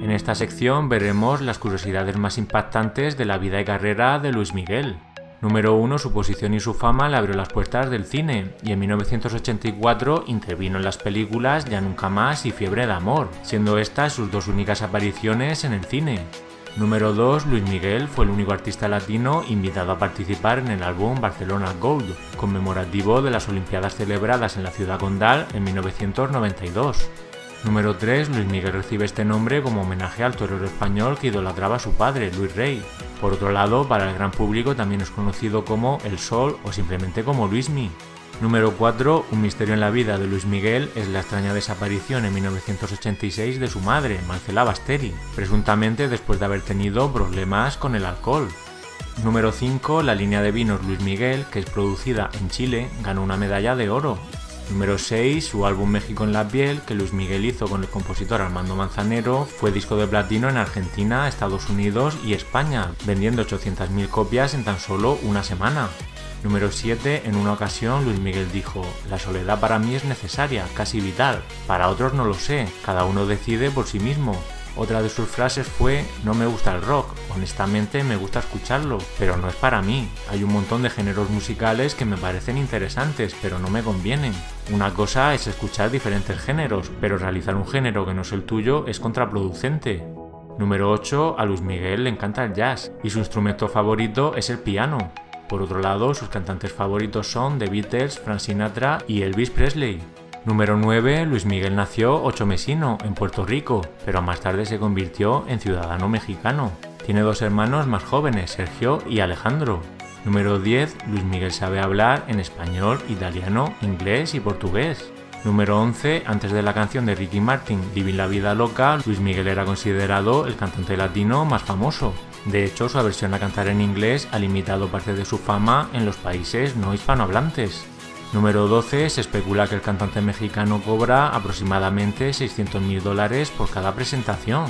En esta sección veremos las curiosidades más impactantes de la vida y carrera de Luis Miguel. Número 1. Su posición y su fama le abrió las puertas del cine y en 1984 intervino en las películas Ya Nunca Más y Fiebre de Amor, siendo estas sus dos únicas apariciones en el cine. Número 2. Luis Miguel fue el único artista latino invitado a participar en el álbum Barcelona Gold, conmemorativo de las Olimpiadas celebradas en la ciudad condal en 1992. Número 3. Luis Miguel recibe este nombre como homenaje al torero español que idolatraba a su padre, Luis Rey. Por otro lado, para el gran público también es conocido como El Sol o simplemente como Luismi. Número 4. Un misterio en la vida de Luis Miguel es la extraña desaparición en 1986 de su madre, Marcela Basteri, presuntamente después de haber tenido problemas con el alcohol. Número 5. La línea de vinos Luis Miguel, que es producida en Chile, ganó una medalla de oro. Número 6. Su álbum México en la piel, que Luis Miguel hizo con el compositor Armando Manzanero, fue disco de platino en Argentina, Estados Unidos y España, vendiendo 800.000 copias en tan solo una semana. Número 7. En una ocasión Luis Miguel dijo, la soledad para mí es necesaria, casi vital. Para otros no lo sé, cada uno decide por sí mismo. Otra de sus frases fue, no me gusta el rock, honestamente me gusta escucharlo, pero no es para mí. Hay un montón de géneros musicales que me parecen interesantes, pero no me convienen. Una cosa es escuchar diferentes géneros, pero realizar un género que no es el tuyo es contraproducente. Número 8. A Luis Miguel le encanta el jazz, y su instrumento favorito es el piano. Por otro lado, sus cantantes favoritos son The Beatles, Frank Sinatra y Elvis Presley. Número 9. Luis Miguel nació Mesino, en Puerto Rico, pero más tarde se convirtió en ciudadano mexicano. Tiene dos hermanos más jóvenes, Sergio y Alejandro. Número 10. Luis Miguel sabe hablar en español, italiano, inglés y portugués. Número 11. Antes de la canción de Ricky Martin, Living la Vida Loca, Luis Miguel era considerado el cantante latino más famoso. De hecho, su aversión a cantar en inglés ha limitado parte de su fama en los países no hispanohablantes. Número 12. Se especula que el cantante mexicano cobra aproximadamente 600 mil dólares por cada presentación.